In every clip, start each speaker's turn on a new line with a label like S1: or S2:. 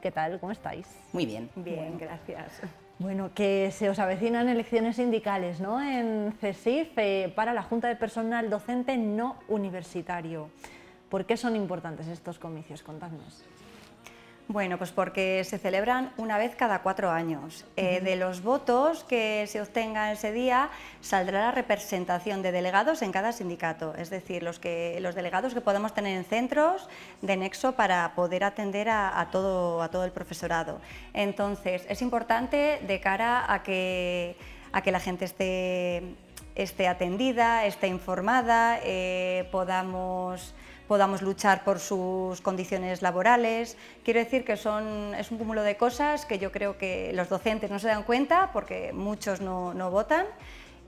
S1: ¿Qué tal? ¿Cómo estáis?
S2: Muy bien.
S3: Bien, gracias.
S1: Bueno, que se os avecinan elecciones sindicales ¿no? en CESIF eh, para la Junta de Personal Docente No Universitario. ¿Por qué son importantes estos comicios? Contadnos.
S3: Bueno, pues porque se celebran una vez cada cuatro años. Eh, de los votos que se obtengan ese día saldrá la representación de delegados en cada sindicato, es decir, los, que, los delegados que podemos tener en centros de nexo para poder atender a, todo, a todo el profesorado. Entonces, es importante de cara a que, a que la gente esté, esté atendida, esté informada, eh, podamos podamos luchar por sus condiciones laborales. Quiero decir que son, es un cúmulo de cosas que yo creo que los docentes no se dan cuenta porque muchos no, votan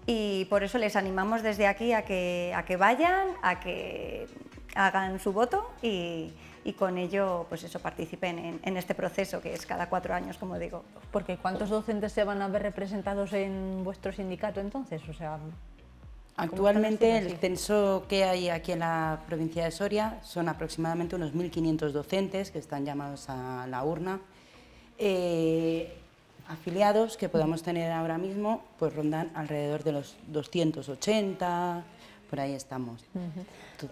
S3: y por eso les animamos desde aquí a que, a que vayan, a que hagan su voto y, con ello pues eso, participen en, en, este proceso que es cada cuatro años, como digo.
S1: Porque ¿cuántos docentes se van a ver representados en vuestro sindicato entonces? O sea,
S2: Actualmente el censo que hay aquí en la provincia de Soria son aproximadamente unos 1.500 docentes que están llamados a la urna. Eh, afiliados que podamos tener ahora mismo pues rondan alrededor de los 280, por ahí estamos.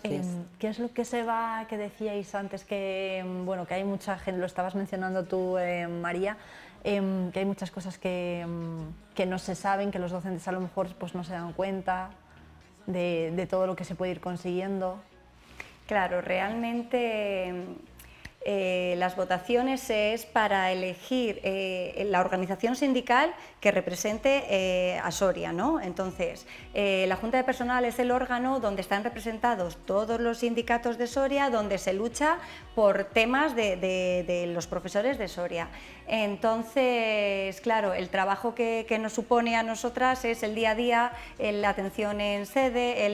S1: Em, ¿Qué es lo que se va, que decíais antes, que, em, bueno, que hay mucha gente, lo estabas mencionando tú, eh, María, em, que hay muchas cosas que, que no se saben, que los docentes a lo mejor pues, no se dan cuenta? De, todo lo que se puede ir consiguiendo.
S3: Claro, realmente eh, las votaciones es para elegir eh, la organización sindical que represente eh, a Soria. ¿no? Entonces, la Junta de Personal es el órgano donde están representados todos los sindicatos de Soria, donde se lucha por temas de los profesores de Soria. Entonces, claro, el trabajo que, nos supone a nosotras es el día a día, la atención en sede,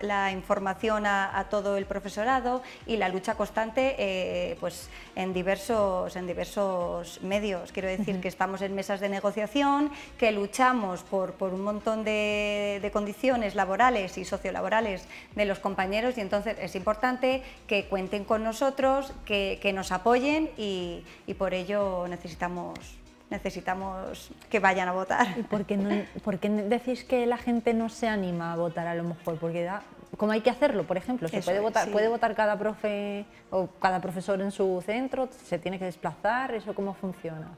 S3: la información a, todo el profesorado y la lucha constante eh, pues, en, diversos, en diversos medios. Quiero decir que estamos en mesas de negociación, que luchamos por, un montón de, condiciones laborales y sociolaborales de los compañeros y entonces es importante que cuenten con nosotros, que, nos apoyen y, y por ello necesitamos necesitamos, necesitamos que vayan a votar.
S1: ¿Y por qué, no, decís que la gente no se anima a votar a lo mejor? Porque da, ¿Cómo hay que hacerlo, por ejemplo? ¿Se puede, votar, puede votar cada profe o cada profesor en su centro? ¿Se tiene que desplazar? ¿Eso cómo funciona?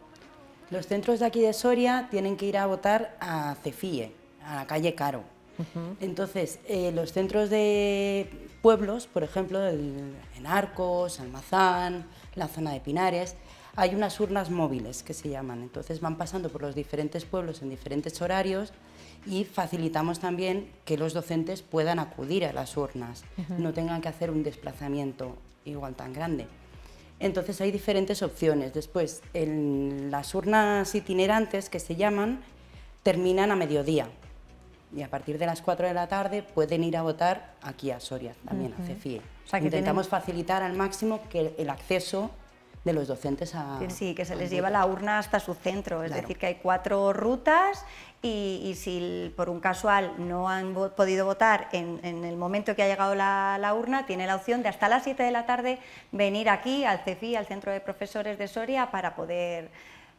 S2: Los centros de aquí de Soria tienen que ir a votar a Cefie, a la calle Caro. Entonces, eh, los centros de pueblos, por ejemplo, en Arcos, Almazán, la zona de Pinares, hay unas urnas móviles que se llaman, entonces van pasando por los diferentes pueblos en diferentes horarios y facilitamos también que los docentes puedan acudir a las urnas, no tengan que hacer un desplazamiento igual tan grande. Entonces hay diferentes opciones. Después, en las urnas itinerantes que se llaman, terminan a mediodía. Y a partir de las 4 de la tarde pueden ir a votar aquí a Soria, también a CEFIE. Intentamos facilitar al máximo que el acceso de los docentes a...
S3: Sí, que se les lleva la urna hasta su centro, es decir, que hay cuatro rutas y, si por un casual no han podido votar en, el momento que ha llegado la, urna, tiene la opción de hasta las 7 de la tarde venir aquí al CEFI, al Centro de Profesores de Soria, para poder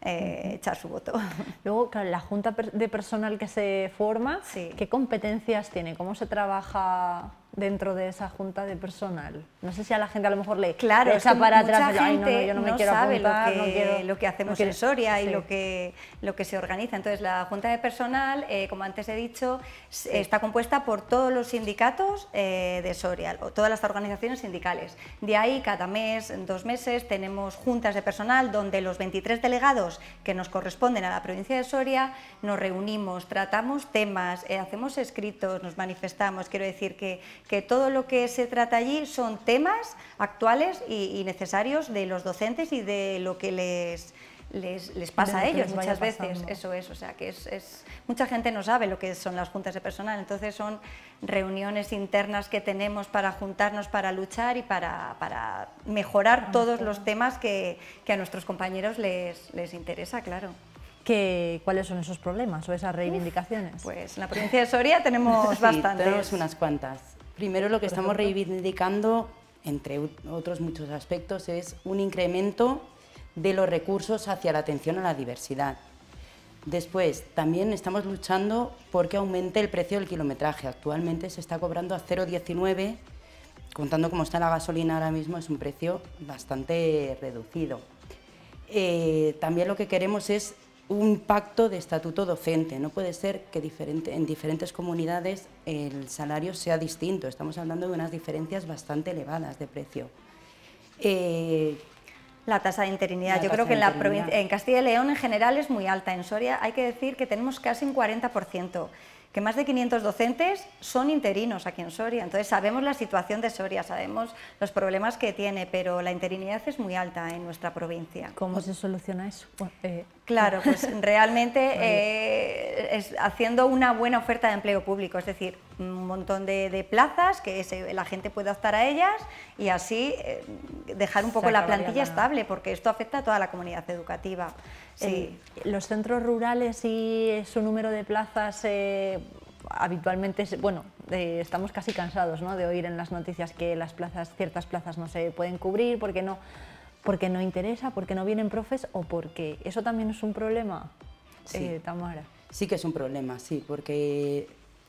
S3: eh, echar su voto.
S1: Luego, claro, la junta de personal que se forma, ¿qué competencias tiene? ¿Cómo se trabaja dentro de esa junta de personal. No sé si a la gente a lo mejor le
S3: claro, echa para atrás, gente no, no, sabe lo, que, lo que hacemos en Soria y lo que, lo que se organiza. Entonces, la junta de personal, eh, como antes he dicho, está compuesta por todos los sindicatos eh, de Soria, o todas las organizaciones sindicales. De ahí, cada mes, dos meses, tenemos juntas de personal donde los 23 delegados que nos corresponden a la provincia de Soria nos reunimos, tratamos temas, eh, hacemos escritos, nos manifestamos. Quiero decir que que todo lo que se trata allí son temas actuales y, necesarios de los docentes y de lo que les, les, pasa a ellos muchas veces. Eso es, o sea, que es, mucha gente no sabe lo que son las juntas de personal, entonces son reuniones internas que tenemos para juntarnos, para luchar y para, mejorar todos los temas que, a nuestros compañeros les, les interesa, claro.
S1: ¿Cuáles son esos problemas o esas reivindicaciones?
S3: pues en la provincia de Soria tenemos bastantes.
S2: Tenemos unas cuantas. Primero lo que estamos reivindicando, entre otros muchos aspectos, es un incremento de los recursos hacia la atención a la diversidad. Después, también estamos luchando porque aumente el precio del kilometraje. Actualmente se está cobrando a 0,19, contando cómo está la gasolina ahora mismo, es un precio bastante reducido. Eh, también lo que queremos es un pacto de estatuto docente. No puede ser que en diferentes comunidades el salario sea distinto. Estamos hablando de unas diferencias bastante elevadas de precio.
S3: Eh, la tasa de interinidad. Yo creo que en, la en Castilla y León en general es muy alta. En Soria hay que decir que tenemos casi un 40% que más de 500 docentes son interinos aquí en Soria. Entonces sabemos la situación de Soria, sabemos los problemas que tiene, pero la interinidad es muy alta en nuestra provincia.
S1: ¿Cómo se soluciona eso?
S3: Eh, claro, pues realmente eh, es haciendo una buena oferta de empleo público, es decir, un montón de, plazas que la gente puede optar a ellas y así eh, dejar un poco la plantilla estable, porque esto afecta a toda la comunidad educativa.
S1: Sí. los centros rurales y su número de plazas habitualmente, bueno, estamos casi cansados ¿no? de oír en las noticias que las plazas, ciertas plazas no se pueden cubrir porque no, porque no interesa, porque no vienen profes o porque eso también es un problema, sí. Eh, Tamara.
S2: Sí que es un problema, sí, porque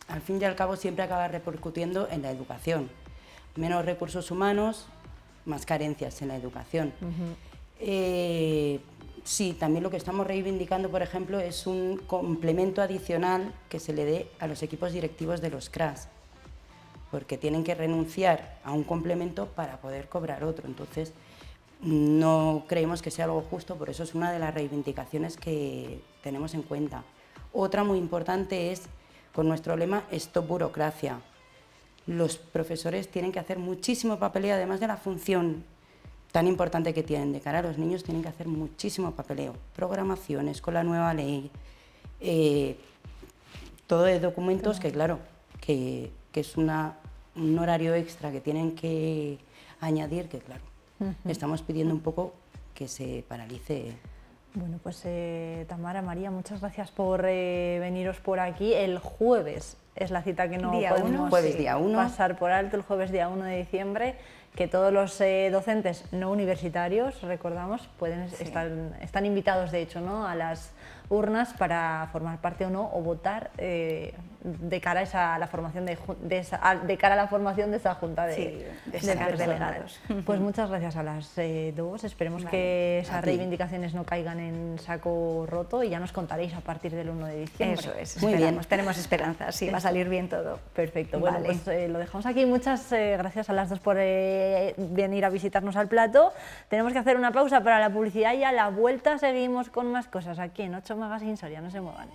S2: al fin y al cabo siempre acaba repercutiendo en la educación. Menos recursos humanos, más carencias en la educación. Sí, también lo que estamos reivindicando, por ejemplo, es un complemento adicional que se le dé a los equipos directivos de los CRAS, porque tienen que renunciar a un complemento para poder cobrar otro. Entonces, no creemos que sea algo justo, por eso es una de las reivindicaciones que tenemos en cuenta. Otra muy importante es, con nuestro lema, Stop Burocracia. Los profesores tienen que hacer muchísimo papeleo, además de la función tan importante que tienen de cara a los niños, tienen que hacer muchísimo papeleo, programaciones con la nueva ley, eh, todo de documentos que, claro, que, es una, un horario extra que tienen que añadir, que, claro, estamos pidiendo un poco que se paralice.
S1: Bueno, pues eh, Tamara, María, muchas gracias por eh, veniros por aquí. El jueves es la cita que no podemos
S2: jueves día uno.
S1: pasar por alto, el jueves día 1 de diciembre que todos los eh, docentes no universitarios, recordamos, pueden estar, están invitados de hecho ¿no? a las urnas para formar parte o no o votar eh, de cara a, esa, la formación de, de, cara a la formación de esa junta de, delegados. Pues muchas gracias a las eh, dos. Esperemos que esas reivindicaciones no caigan en saco roto y ya nos contaréis a partir del 1 de diciembre.
S3: Eso es. Muy bien. Tenemos esperanzas. Sí, va a salir bien todo.
S1: Perfecto. Bueno, pues eh, lo dejamos aquí. Muchas gracias a las dos por venir a visitarnos al plato. Tenemos que hacer una pausa para la publicidad y a la vuelta seguimos con más cosas aquí en 8 Magazine Soria, no se muevan.